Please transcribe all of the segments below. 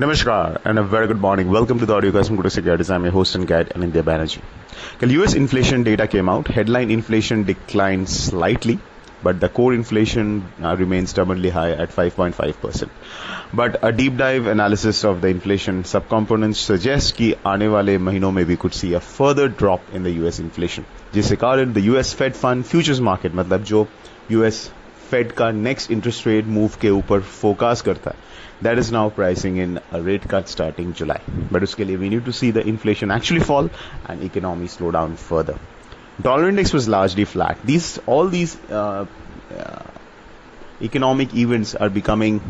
नमस्कार and a very good morning welcome to the audio custom good secure design में host and गैड and India Banerjee कल US inflation data came out headline inflation decline slightly but the core inflation remains doubly high at 5.5 percent but a deep dive analysis of the inflation sub component suggest कि आने वाले महीनों में भी कुछ see a further drop in the US inflation जिसके कारण the US fed fund futures market मतलब जो यूएस फेड का नेक्स्ट इंटरेस्ट रेट मूव के ऊपर फोकस करता है। That is now pricing in rate cut starting July but उसके लिए we need to see the inflation actually fall and economy slow down further dollar index was largely flat these all these economic events are becoming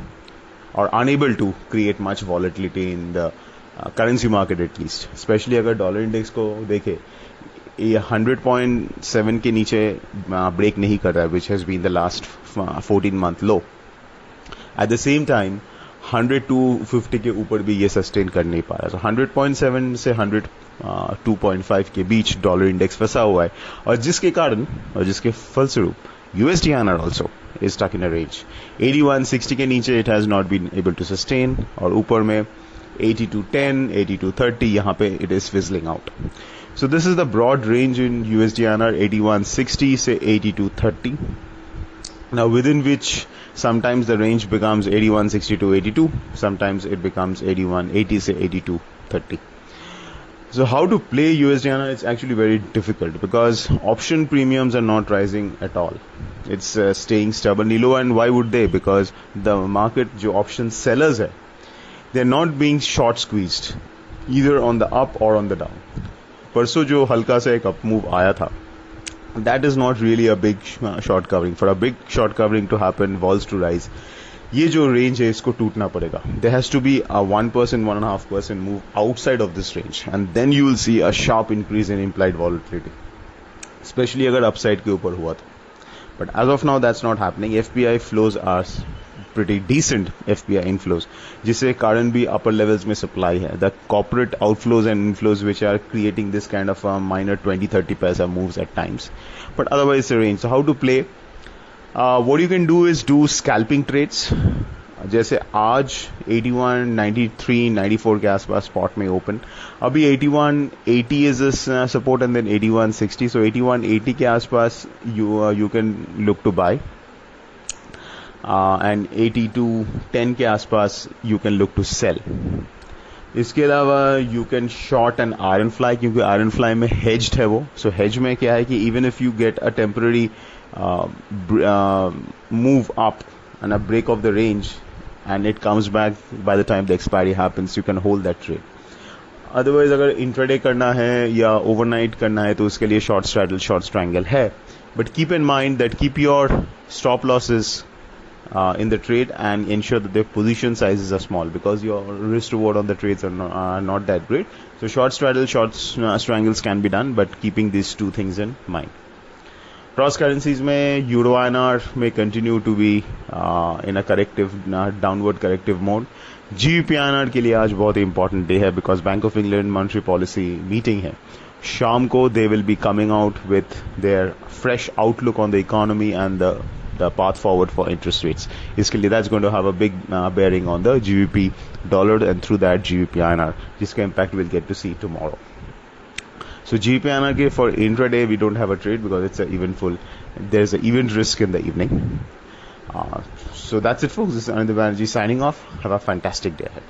और unable to create much volatility in the currency market at least especially अगर dollar index को देखे, ये hundred point seven के नीचे break नहीं कर रहा है which has been the last 14 month low at the same time 100 to 50 के ऊपर भी ये सस्टेन कर नहीं पा रहा। तो 100.7 से 100 2.5 के बीच डॉलर इंडेक्स फंसा हुआ है। और जिसके कारण, और जिसके फलस्वरूप USD INR also is stuck in a range 8160 के नीचे it has not been able to sustain और ऊपर में 80 टू 10 80 टू 30 यहाँ पे it is fizzling out so So, this is the broad range in USDNR 8160 say 8230. Now within which Sometimes the range becomes 81.60 to 82. Sometimes it becomes 81.80 say 82.30. So how to play USDNR? It's actually very difficult because option premiums are not rising at all. It's uh, staying stubbornly low, and why would they? Because the market, जो option sellers hai, they're not being short squeezed either on the up or on the down. परसों जो हल्का सा एक up move आया था that is not really a big uh, short covering. For a big short covering to happen, walls to rise, ये जो range है इसको टूटना पड़ेगा there has to be a one percent one and half percent move outside of this range and then you will see a sharp increase in implied volatility especially अगर upside के ऊपर हुआ तो but as of now that's not happening F P I flows are pretty decent FPI inflows, जिससे कारण भी upper levels में supply है. The corporate outflows and inflows which are creating this kind of a minor 20-30 paisa moves at times. But otherwise it's a range. So how to play? Uh, what you can do is do scalping trades. जैसे आज 81, 93, 94 के आसपास spot में open अभी 81, 80 is support and then 81, 60 so 81, 80 के आसपास you you can look to buy and 80 to 10 के आसपास you can look to sell इसके अलावा you can short an iron fly क्योंकि आयरन फ्लाई में हेज्ड है वो. सो so हेज में क्या है कि even if you get a temporary move up and a break of the range and it comes back by the time the expiry happens you can hold that trade otherwise अगर intraday करना है या overnight करना है तो उसके लिए short straddle short strangle है. But keep in mind that keep your stop losses uh, in the trade and ensure that their position sizes are small because your risk reward on the trades are not, are not that great. So short straddle, short uh, strangles can be done, but keeping these two things in mind. Cross currencies में euro INR may continue to be uh, in a corrective uh, downward corrective mode. GBP INR के लिए आज बहुत important day है because Bank of England monetary policy meeting है. शाम को they will be coming out with their fresh outlook on the economy and the the path forward for interest rates. Basically, that's going to have a big uh, bearing on the GBP dollar and through that GBP INR. This impact we'll get to see tomorrow. So GBP INR for intraday we don't have a trade because it's an eventful. There's an event risk in the evening. Uh, so that's it, folks. This is Anand Banerjee signing off. Have a fantastic day ahead.